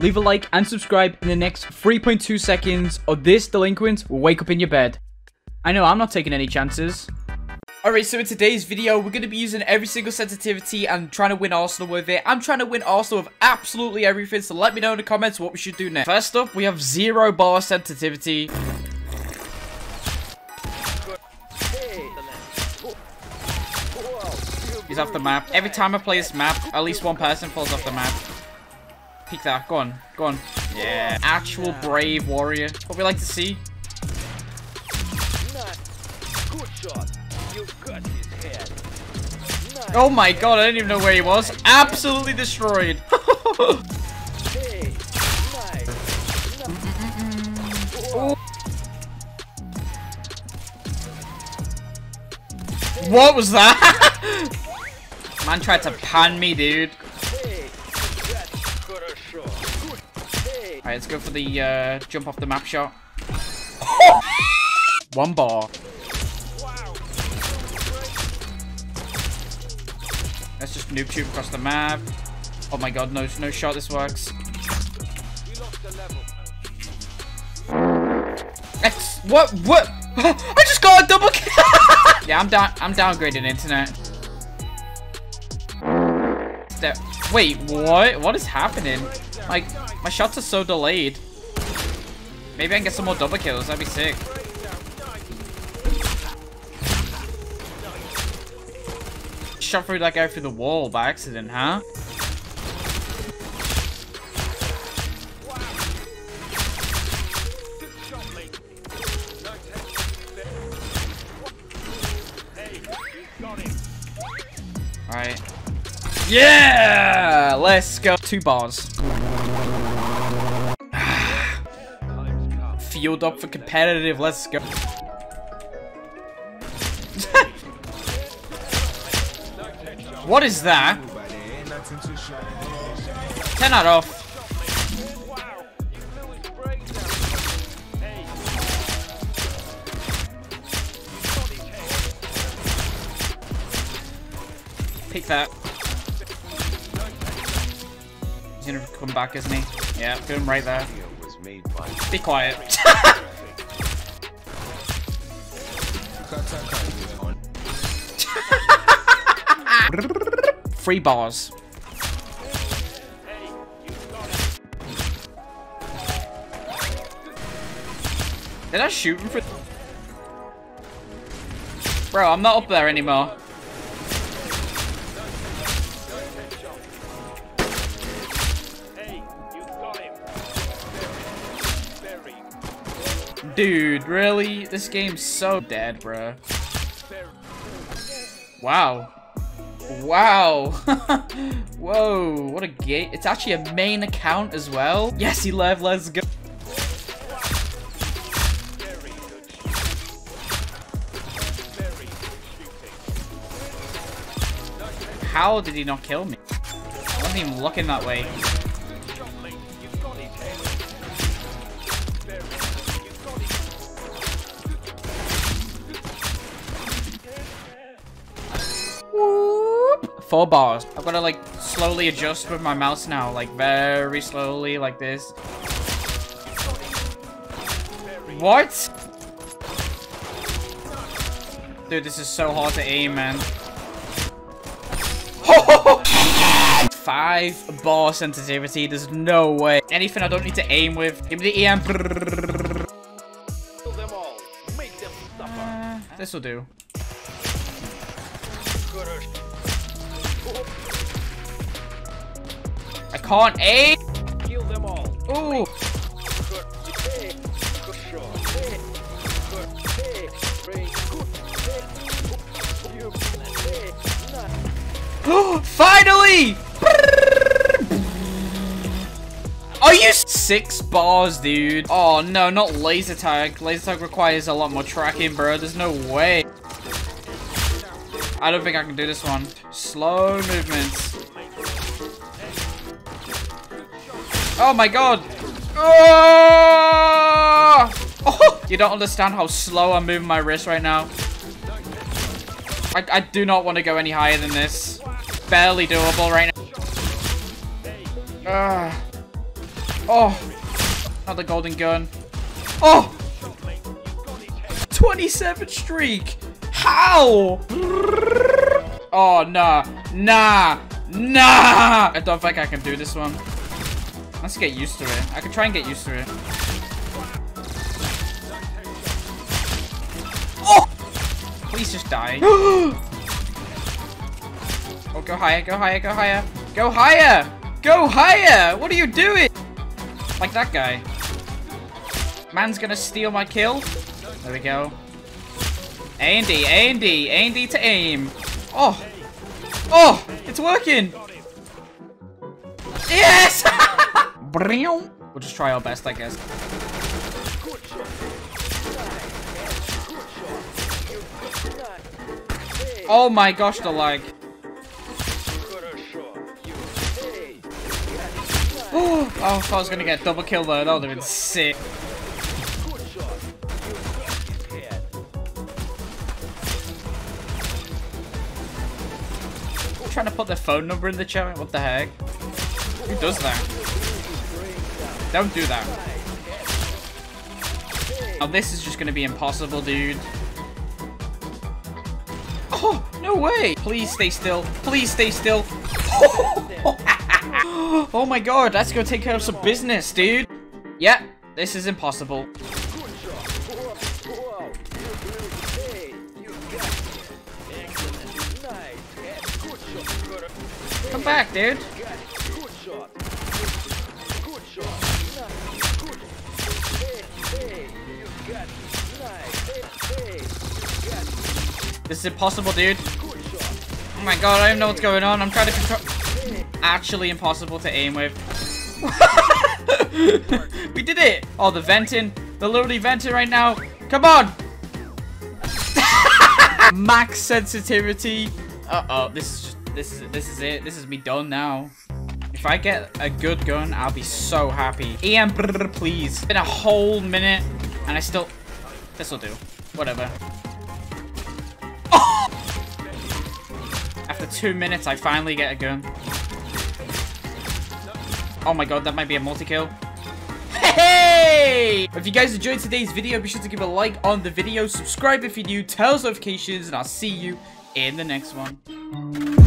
Leave a like and subscribe in the next 3.2 seconds or this delinquent will wake up in your bed. I know, I'm not taking any chances. Alright, so in today's video, we're going to be using every single sensitivity and trying to win Arsenal with it. I'm trying to win Arsenal with absolutely everything, so let me know in the comments what we should do next. First up, we have zero bar sensitivity. He's off the map. Every time I play this map, at least one person falls off the map. Peek that. Go on. Go on. Yeah. Actual brave warrior. What we like to see. Oh my god, I didn't even know where he was. Absolutely destroyed. what was that? Man tried to pan me, dude. Alright, let's go for the uh, jump off the map shot. One bar. Let's just noob tube across the map. Oh my god, no, no shot, this works. X, what, what? I just got a double kill! yeah, I'm down, I'm downgrading internet. Step. Wait, what? What is happening? Like, my shots are so delayed. Maybe I can get some more double kills. That'd be sick. Shot through that guy through the wall by accident, huh? Alright. Yeah! Let's go. Two bars. Fueled up for competitive. Let's go. what is that? 10 out off. Pick that. He's gonna come back, isn't he? Yeah, put him right there. Be quiet. Free bars. Did I shoot him for... Bro, I'm not up there anymore. Dude, really? This game's so dead, bro. Wow. Wow. Whoa, what a gate. It's actually a main account as well. Yes, he left. Let's go. How did he not kill me? I wasn't even looking that way. Four bars. I've got to like slowly adjust with my mouse now, like very slowly, like this. What? Dude, this is so hard to aim, man. Five bar sensitivity, there's no way. Anything I don't need to aim with. Give me the EM. Uh, this will do. I can't aim. Kill them all. Ooh. Finally! Are you six bars, dude? Oh no, not laser tag. Laser tag requires a lot more tracking, bro. There's no way. I don't think I can do this one. Slow movements. Oh my god. Oh! oh! You don't understand how slow I'm moving my wrist right now. I, I do not want to go any higher than this. Barely doable right now. Uh. Oh, not the golden gun. Oh, 27 streak. How? Oh, nah, nah, nah. I don't think I can do this one. Let's get used to it. I can try and get used to it. Oh! Please just die. oh, go higher, go higher, go higher. Go higher! Go higher! What are you doing? Like that guy. Man's gonna steal my kill. There we go. A and D, A and D, A and D to aim. Oh! Oh! It's working! Yes! We'll just try our best, I guess. Oh my gosh, the lag. oh, if I was gonna get double kill though, that would have been sick. Trying to put their phone number in the chat? What the heck? Who does that? Don't do that. Oh, this is just gonna be impossible, dude. Oh, no way! Please stay still. Please stay still. oh my god, let's go take care of some business, dude. Yeah, this is impossible. Back, dude. This is impossible, dude. Oh my god, I don't know what's going on. I'm trying to control... Actually impossible to aim with. we did it! Oh, the venting. They're literally venting right now. Come on! Max sensitivity. Uh-oh, this is this is this is it. This is me done now. If I get a good gun, I'll be so happy. EM, please. It's been a whole minute, and I still... This'll do. Whatever. After two minutes, I finally get a gun. Oh my god, that might be a multi-kill. Hey! If you guys enjoyed today's video, be sure to give a like on the video, subscribe if you're new, tell us notifications, and I'll see you in the next one.